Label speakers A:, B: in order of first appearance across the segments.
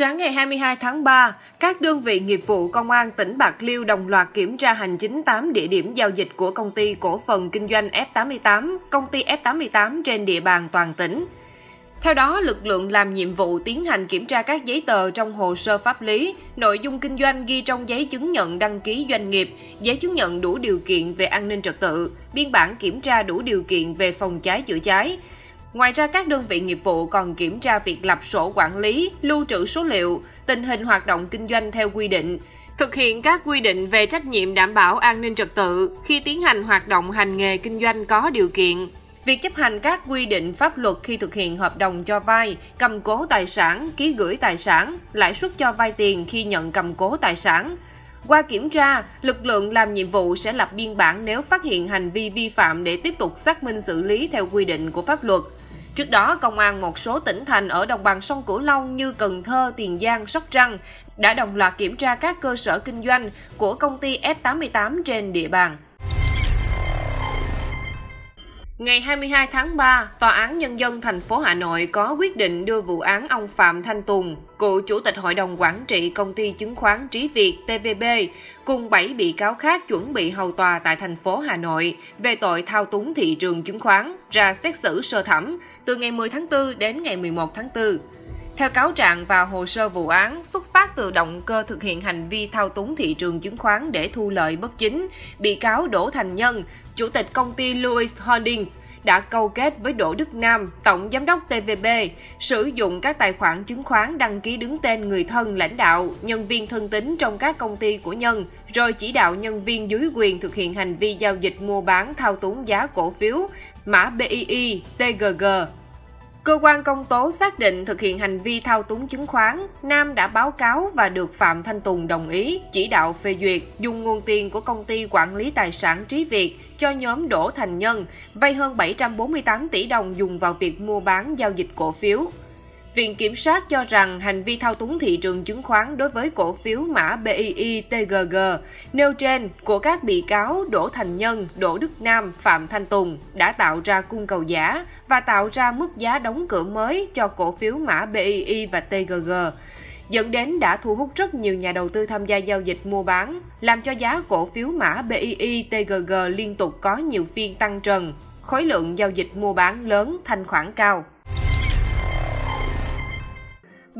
A: Sáng ngày 22 tháng 3, các đơn vị nghiệp vụ công an tỉnh Bạc Liêu đồng loạt kiểm tra hành chính 8 địa điểm giao dịch của công ty cổ phần kinh doanh F88, công ty F88 trên địa bàn toàn tỉnh. Theo đó, lực lượng làm nhiệm vụ tiến hành kiểm tra các giấy tờ trong hồ sơ pháp lý, nội dung kinh doanh ghi trong giấy chứng nhận đăng ký doanh nghiệp, giấy chứng nhận đủ điều kiện về an ninh trật tự, biên bản kiểm tra đủ điều kiện về phòng cháy chữa cháy, Ngoài ra, các đơn vị nghiệp vụ còn kiểm tra việc lập sổ quản lý, lưu trữ số liệu, tình hình hoạt động kinh doanh theo quy định, thực hiện các quy định về trách nhiệm đảm bảo an ninh trật tự khi tiến hành hoạt động hành nghề kinh doanh có điều kiện. Việc chấp hành các quy định pháp luật khi thực hiện hợp đồng cho vay, cầm cố tài sản, ký gửi tài sản, lãi suất cho vay tiền khi nhận cầm cố tài sản. Qua kiểm tra, lực lượng làm nhiệm vụ sẽ lập biên bản nếu phát hiện hành vi vi phạm để tiếp tục xác minh xử lý theo quy định của pháp luật. Trước đó, công an một số tỉnh thành ở đồng bằng sông Cửu Long như Cần Thơ, Tiền Giang, Sóc Trăng đã đồng loạt kiểm tra các cơ sở kinh doanh của công ty F88 trên địa bàn. Ngày 22 tháng 3, Tòa án Nhân dân thành phố Hà Nội có quyết định đưa vụ án ông Phạm Thanh Tùng, cựu Chủ tịch Hội đồng Quản trị Công ty Chứng khoán Trí Việt TVB, cùng 7 bị cáo khác chuẩn bị hầu tòa tại thành phố Hà Nội về tội thao túng thị trường chứng khoán ra xét xử sơ thẩm từ ngày 10 tháng 4 đến ngày 11 tháng 4. Theo cáo trạng và hồ sơ vụ án, xuất phát từ động cơ thực hiện hành vi thao túng thị trường chứng khoán để thu lợi bất chính, bị cáo Đỗ Thành Nhân, chủ tịch công ty Louis Holdings, đã câu kết với Đỗ Đức Nam, tổng giám đốc TVB, sử dụng các tài khoản chứng khoán đăng ký đứng tên người thân lãnh đạo, nhân viên thân tín trong các công ty của Nhân, rồi chỉ đạo nhân viên dưới quyền thực hiện hành vi giao dịch mua bán thao túng giá cổ phiếu, mã BII, TGG, Cơ quan công tố xác định thực hiện hành vi thao túng chứng khoán, Nam đã báo cáo và được Phạm Thanh Tùng đồng ý, chỉ đạo phê duyệt, dùng nguồn tiền của công ty quản lý tài sản Trí Việt cho nhóm Đỗ Thành Nhân, vay hơn 748 tỷ đồng dùng vào việc mua bán giao dịch cổ phiếu. Viện Kiểm sát cho rằng hành vi thao túng thị trường chứng khoán đối với cổ phiếu mã BII TGG nêu trên của các bị cáo Đỗ Thành Nhân, Đỗ Đức Nam, Phạm Thanh Tùng đã tạo ra cung cầu giả và tạo ra mức giá đóng cửa mới cho cổ phiếu mã BII và TGG dẫn đến đã thu hút rất nhiều nhà đầu tư tham gia giao dịch mua bán, làm cho giá cổ phiếu mã BII TGG liên tục có nhiều phiên tăng trần, khối lượng giao dịch mua bán lớn, thanh khoản cao.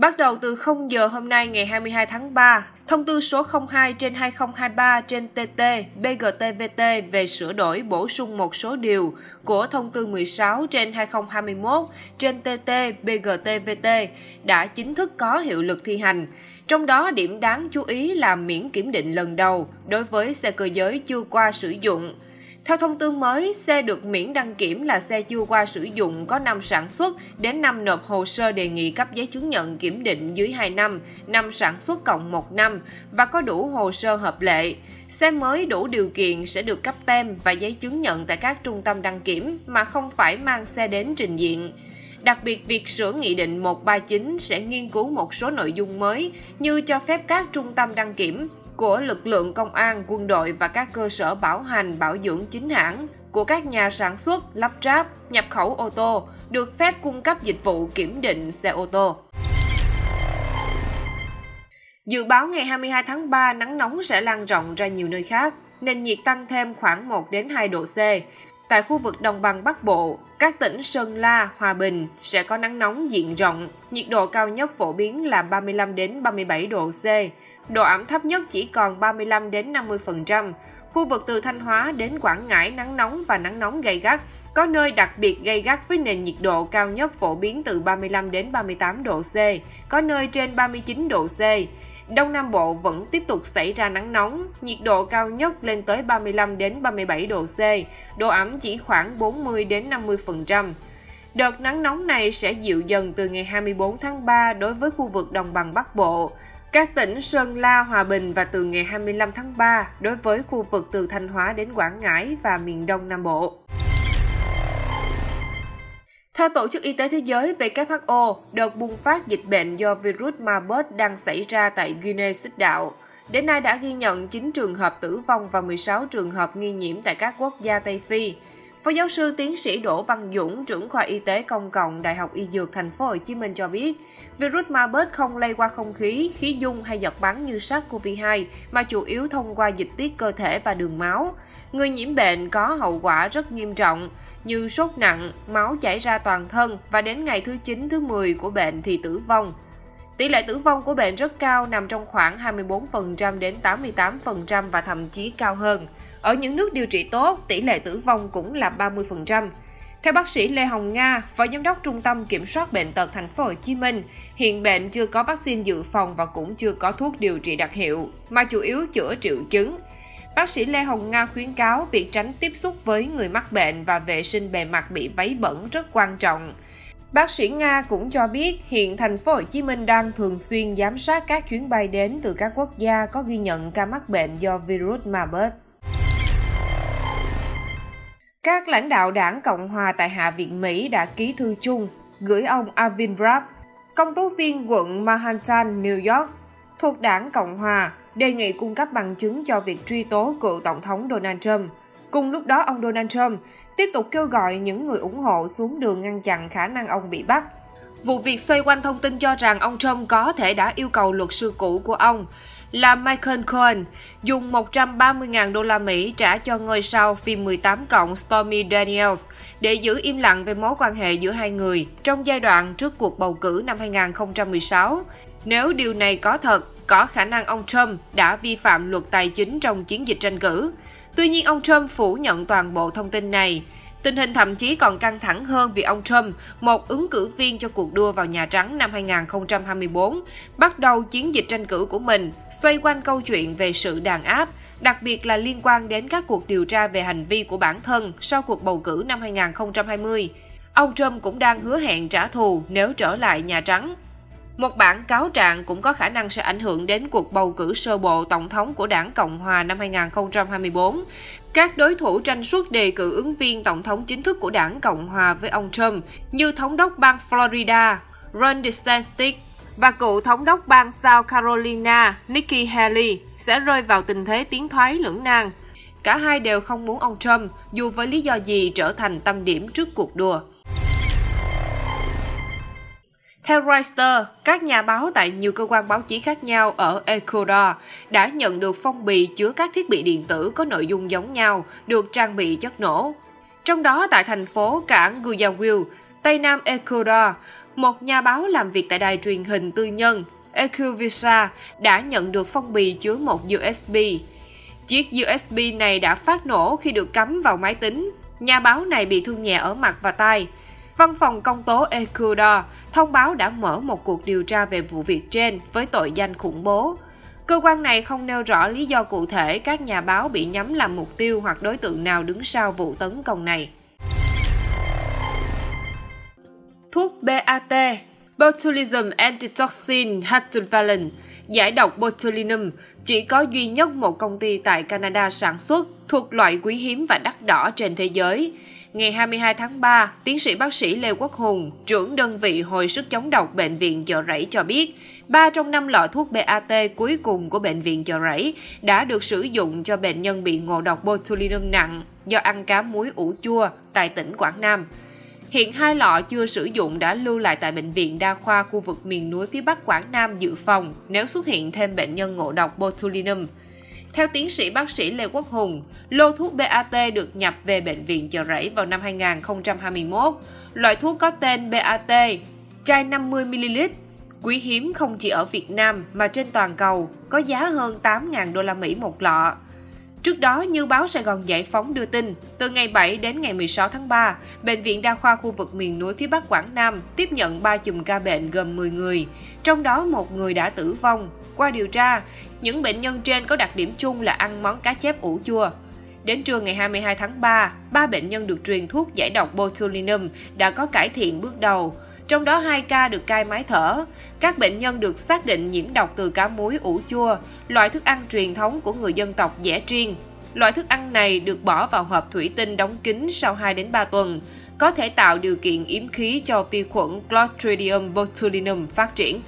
A: Bắt đầu từ 0 giờ hôm nay ngày 22 tháng 3, thông tư số 02 trên 2023 trên TT BGTVT về sửa đổi bổ sung một số điều của thông tư 16 trên 2021 trên TT BGTVT đã chính thức có hiệu lực thi hành. Trong đó điểm đáng chú ý là miễn kiểm định lần đầu đối với xe cơ giới chưa qua sử dụng – theo thông tư mới, xe được miễn đăng kiểm là xe chưa qua sử dụng có năm sản xuất đến năm nộp hồ sơ đề nghị cấp giấy chứng nhận kiểm định dưới 2 năm, năm sản xuất cộng 1 năm và có đủ hồ sơ hợp lệ. Xe mới đủ điều kiện sẽ được cấp tem và giấy chứng nhận tại các trung tâm đăng kiểm mà không phải mang xe đến trình diện. Đặc biệt, việc sửa Nghị định 139 sẽ nghiên cứu một số nội dung mới như cho phép các trung tâm đăng kiểm của lực lượng công an, quân đội và các cơ sở bảo hành, bảo dưỡng chính hãng của các nhà sản xuất, lắp ráp, nhập khẩu ô tô được phép cung cấp dịch vụ kiểm định xe ô tô. Dự báo ngày 22 tháng 3 nắng nóng sẽ lan rộng ra nhiều nơi khác, nên nhiệt tăng thêm khoảng 1 đến 2 độ C. Tại khu vực đồng bằng Bắc Bộ, các tỉnh Sơn La, Hòa Bình sẽ có nắng nóng diện rộng, nhiệt độ cao nhất phổ biến là 35 đến 37 độ C độ ẩm thấp nhất chỉ còn 35 đến 50%. Khu vực từ Thanh Hóa đến Quảng Ngãi nắng nóng và nắng nóng gay gắt, có nơi đặc biệt gay gắt với nền nhiệt độ cao nhất phổ biến từ 35 đến 38 độ C, có nơi trên 39 độ C. Đông Nam Bộ vẫn tiếp tục xảy ra nắng nóng, nhiệt độ cao nhất lên tới 35 đến 37 độ C, độ ẩm chỉ khoảng 40 đến 50%. Đợt nắng nóng này sẽ dịu dần từ ngày 24 tháng 3 đối với khu vực đồng bằng Bắc Bộ. Các tỉnh Sơn La, Hòa Bình và từ ngày 25 tháng 3 đối với khu vực từ Thanh Hóa đến Quảng Ngãi và miền Đông Nam Bộ. Theo Tổ chức Y tế Thế giới WHO, đợt bùng phát dịch bệnh do virus Marburg đang xảy ra tại Guinea Xích Đạo. Đến nay đã ghi nhận 9 trường hợp tử vong và 16 trường hợp nghi nhiễm tại các quốc gia Tây Phi. Phó giáo sư tiến sĩ Đỗ Văn Dũng, trưởng khoa y tế công cộng Đại học Y Dược Thành phố Hồ Chí Minh cho biết, Virus Marburg không lây qua không khí, khí dung hay giọt bắn như SARS-CoV-2 mà chủ yếu thông qua dịch tiết cơ thể và đường máu. Người nhiễm bệnh có hậu quả rất nghiêm trọng như sốt nặng, máu chảy ra toàn thân và đến ngày thứ 9 thứ 10 của bệnh thì tử vong. Tỷ lệ tử vong của bệnh rất cao nằm trong khoảng 24% đến 88% và thậm chí cao hơn. Ở những nước điều trị tốt, tỷ lệ tử vong cũng là 30%. Theo bác sĩ Lê Hồng Nga, Phó Giám đốc Trung tâm Kiểm soát Bệnh tật Thành phố Hồ Chí Minh, hiện bệnh chưa có vaccine dự phòng và cũng chưa có thuốc điều trị đặc hiệu, mà chủ yếu chữa triệu chứng. Bác sĩ Lê Hồng Nga khuyến cáo việc tránh tiếp xúc với người mắc bệnh và vệ sinh bề mặt bị váy bẩn rất quan trọng. Bác sĩ Nga cũng cho biết hiện thành phố Hồ Chí Minh đang thường xuyên giám sát các chuyến bay đến từ các quốc gia có ghi nhận ca mắc bệnh do virus Marburg. Các lãnh đạo đảng Cộng hòa tại Hạ viện Mỹ đã ký thư chung gửi ông Alvin Bragg, công tố viên quận Manhattan, New York, thuộc đảng Cộng hòa, đề nghị cung cấp bằng chứng cho việc truy tố cựu Tổng thống Donald Trump. Cùng lúc đó, ông Donald Trump tiếp tục kêu gọi những người ủng hộ xuống đường ngăn chặn khả năng ông bị bắt. Vụ việc xoay quanh thông tin cho rằng ông Trump có thể đã yêu cầu luật sư cũ của ông là Michael Cohen dùng 130.000 đô la Mỹ trả cho ngôi sao phim 18 cộng Stormy Daniels để giữ im lặng về mối quan hệ giữa hai người trong giai đoạn trước cuộc bầu cử năm 2016. Nếu điều này có thật, có khả năng ông Trump đã vi phạm luật tài chính trong chiến dịch tranh cử. Tuy nhiên, ông Trump phủ nhận toàn bộ thông tin này. Tình hình thậm chí còn căng thẳng hơn vì ông Trump, một ứng cử viên cho cuộc đua vào Nhà Trắng năm 2024, bắt đầu chiến dịch tranh cử của mình xoay quanh câu chuyện về sự đàn áp, đặc biệt là liên quan đến các cuộc điều tra về hành vi của bản thân sau cuộc bầu cử năm 2020. Ông Trump cũng đang hứa hẹn trả thù nếu trở lại Nhà Trắng. Một bản cáo trạng cũng có khả năng sẽ ảnh hưởng đến cuộc bầu cử sơ bộ tổng thống của đảng Cộng hòa năm 2024. Các đối thủ tranh suất đề cử ứng viên tổng thống chính thức của đảng Cộng hòa với ông Trump như thống đốc bang Florida, Ron DeSantis và cựu thống đốc bang South Carolina Nikki Haley sẽ rơi vào tình thế tiến thoái lưỡng nan. Cả hai đều không muốn ông Trump, dù với lý do gì, trở thành tâm điểm trước cuộc đua. Theo Reuters, các nhà báo tại nhiều cơ quan báo chí khác nhau ở Ecuador đã nhận được phong bì chứa các thiết bị điện tử có nội dung giống nhau được trang bị chất nổ. Trong đó tại thành phố cảng Guayaquil, Tây Nam Ecuador, một nhà báo làm việc tại đài truyền hình tư nhân Ecuvisa đã nhận được phong bì chứa một USB. Chiếc USB này đã phát nổ khi được cắm vào máy tính. Nhà báo này bị thương nhẹ ở mặt và tay. Văn phòng công tố Ecuador thông báo đã mở một cuộc điều tra về vụ việc trên với tội danh khủng bố. Cơ quan này không nêu rõ lý do cụ thể các nhà báo bị nhắm làm mục tiêu hoặc đối tượng nào đứng sau vụ tấn công này. Thuốc BAT Botulism Antitoxin Heptavalent giải độc botulinum, chỉ có duy nhất một công ty tại Canada sản xuất thuộc loại quý hiếm và đắt đỏ trên thế giới – Ngày 22 tháng 3, tiến sĩ bác sĩ Lê Quốc Hùng, trưởng đơn vị hồi sức chống độc Bệnh viện Chợ Rẫy cho biết, ba trong năm lọ thuốc BAT cuối cùng của Bệnh viện Chợ Rẫy đã được sử dụng cho bệnh nhân bị ngộ độc botulinum nặng do ăn cá muối ủ chua tại tỉnh Quảng Nam. Hiện hai lọ chưa sử dụng đã lưu lại tại Bệnh viện Đa khoa khu vực miền núi phía Bắc Quảng Nam dự phòng nếu xuất hiện thêm bệnh nhân ngộ độc botulinum. Theo tiến sĩ bác sĩ Lê Quốc Hùng, lô thuốc BAT được nhập về bệnh viện Chợ Rẫy vào năm 2021. Loại thuốc có tên BAT, chai 50ml, quý hiếm không chỉ ở Việt Nam mà trên toàn cầu, có giá hơn 8.000 đô la Mỹ một lọ. Trước đó, như báo Sài Gòn Giải phóng đưa tin, từ ngày 7 đến ngày 16 tháng 3, Bệnh viện Đa khoa khu vực miền núi phía Bắc Quảng Nam tiếp nhận 3 chùm ca bệnh gồm 10 người, trong đó một người đã tử vong. Qua điều tra, những bệnh nhân trên có đặc điểm chung là ăn món cá chép ủ chua. Đến trưa ngày 22 tháng 3, ba bệnh nhân được truyền thuốc giải độc botulinum đã có cải thiện bước đầu, trong đó 2 ca được cai máy thở. Các bệnh nhân được xác định nhiễm độc từ cá muối ủ chua, loại thức ăn truyền thống của người dân tộc Dẻ Triên. Loại thức ăn này được bỏ vào hộp thủy tinh đóng kín sau 2 đến 3 tuần, có thể tạo điều kiện yếm khí cho vi khuẩn Clostridium botulinum phát triển.